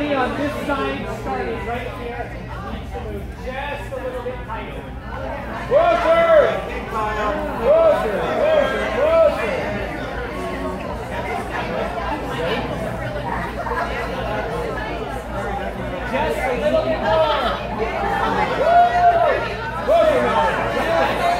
Everybody on this side, starting right here, needs to move just a little bit tighter. Closer! Closer, closer, closer. Just a little bit more. Closer now.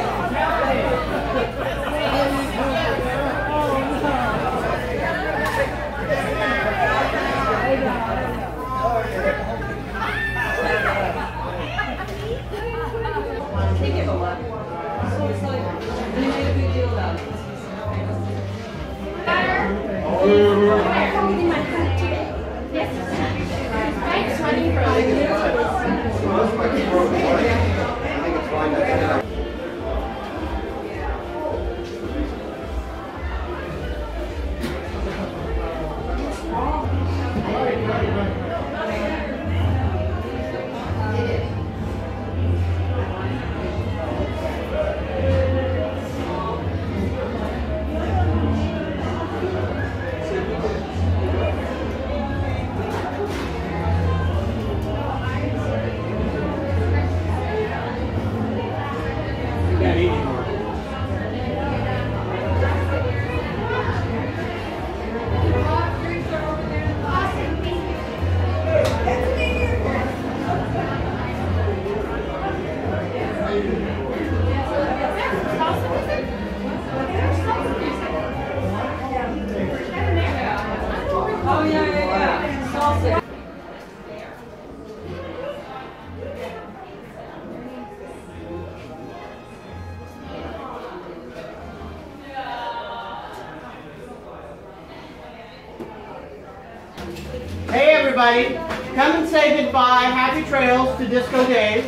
Hey everybody, come and say goodbye. Happy trails to Disco Dave.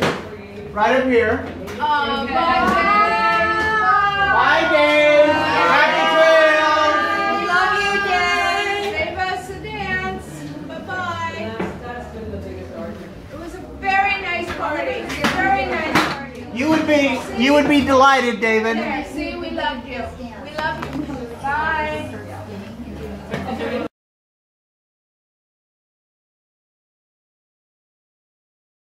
Right up here. Bye Dave. Happy trails. We love you, Dave. Save us a dance. Bye-bye. That's, that's been the biggest argument. It was a very nice party. Very nice party. You would be you would be delighted, David. There, see, we loved you.